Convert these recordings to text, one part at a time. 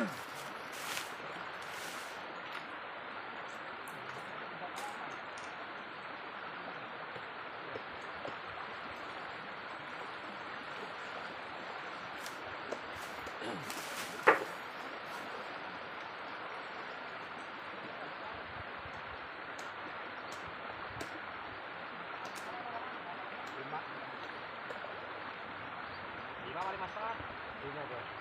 今割れました。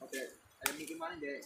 Oke, ada bikin mana deh?